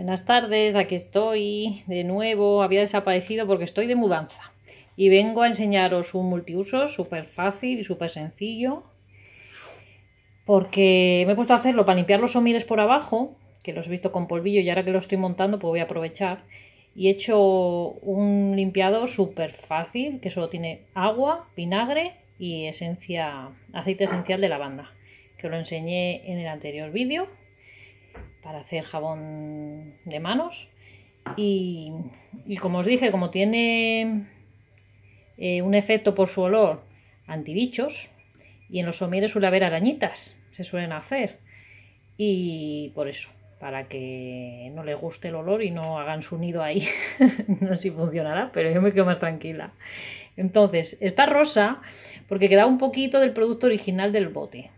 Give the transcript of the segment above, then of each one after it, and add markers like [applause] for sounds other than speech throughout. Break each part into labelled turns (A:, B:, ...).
A: Buenas tardes, aquí estoy de nuevo. Había desaparecido porque estoy de mudanza. Y vengo a enseñaros un multiuso súper fácil y súper sencillo. Porque me he puesto a hacerlo para limpiar los somires por abajo, que los he visto con polvillo y ahora que lo estoy montando pues voy a aprovechar. Y he hecho un limpiador súper fácil, que solo tiene agua, vinagre y esencia, aceite esencial de lavanda, que os lo enseñé en el anterior vídeo para hacer jabón de manos. Y, como os dije, como tiene eh, un efecto por su olor antibichos, y en los somieres suele haber arañitas, se suelen hacer. Y por eso, para que no les guste el olor y no hagan su nido ahí. [laughs] no sé si funcionará, pero yo me quedo más tranquila. Entonces, está rosa porque queda un poquito del producto original del bote.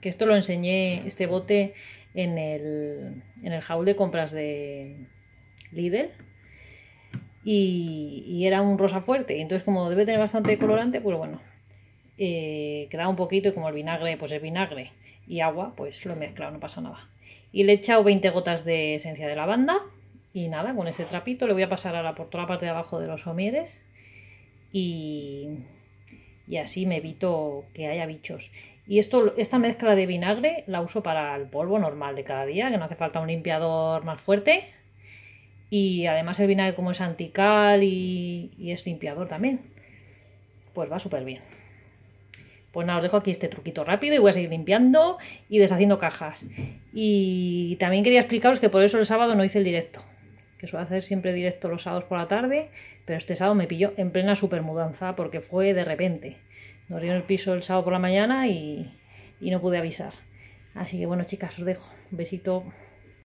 A: Que esto lo enseñé, este bote en el, en el de compras de Lidl y, era un rosa fuerte. Entonces, como debe tener bastante colorante, pues bueno, eh, queda un poquito y como el vinagre, pues es vinagre y agua, pues lo he mezclado, no pasa nada. Y le he echado 20 gotas de esencia de lavanda y nada, con este trapito le voy a pasar ahora por toda la parte de abajo de los somieres y, y así me evito que haya bichos. Y esto, esta mezcla de vinagre la uso para el polvo normal de cada día, que no hace falta un limpiador más fuerte. Y además el vinagre como es antical y, es limpiador también, pues va súper bien. Pues nada, os dejo aquí este truquito rápido y voy a seguir limpiando y deshaciendo cajas. Y también quería explicaros que por eso el sábado no hice el directo, que suelo hacer siempre directo los sábados por la tarde, pero este sábado me pilló en plena super mudanza porque fue de repente. Nos dio el piso el sábado por la mañana y, y no pude avisar. Así que bueno, chicas, os dejo. Un besito.